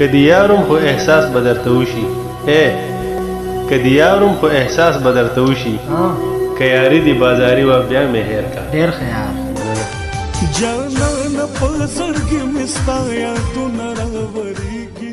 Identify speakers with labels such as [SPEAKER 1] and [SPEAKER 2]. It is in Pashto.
[SPEAKER 1] که دی یارم خو احساس به درته وشي اے که دی یارم خو احساس به درته وشي که یاري دی بازاري وه بیا مې هېر کا
[SPEAKER 2] ډېر ښه
[SPEAKER 3] یار جانانه په زړګي مې ستا یادونه راورېږي